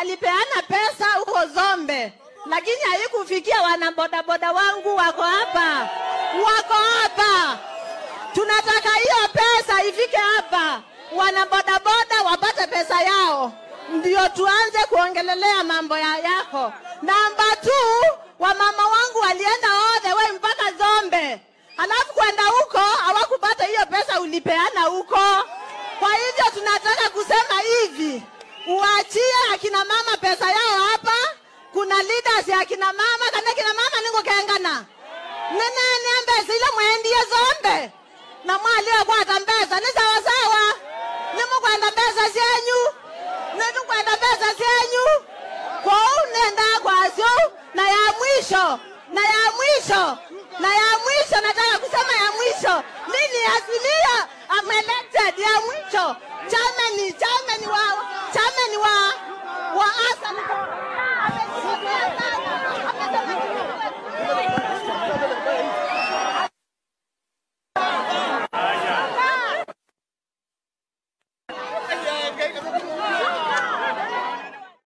alipeana pesa huko Zombe, lakini haikufikia wanabodaboda wangu. Wako hapa, wako hapa. Tunataka hiyo pesa ifike hapa, wanabodaboda wapate pesa yao, ndio tuanze kuongelelea mambo ya yako. Namba two, wamama wangu walienda the way mpaka Zombe, alafu kwenda huko hawakupata hiyo pesa ulipeana huko. Akina mama pesa yao hapa. Kuna leaders ya akina mama. Kana akina mama ningo kengana nene niambe zile mwendie Zombe. Na mwalio kwata mbesa ni sawa sawa, nimukwenda mbesa syenyu nitukwenda mbesa syenyu kwou kwa kwasyo na ya mwisho. Na ya mwisho. Na ya mwisho. Nataka kusema ya mwisho. Mimi asilia I'm elected. Ya mwisho. Chameni chameni wa chameni wa wa Arsenal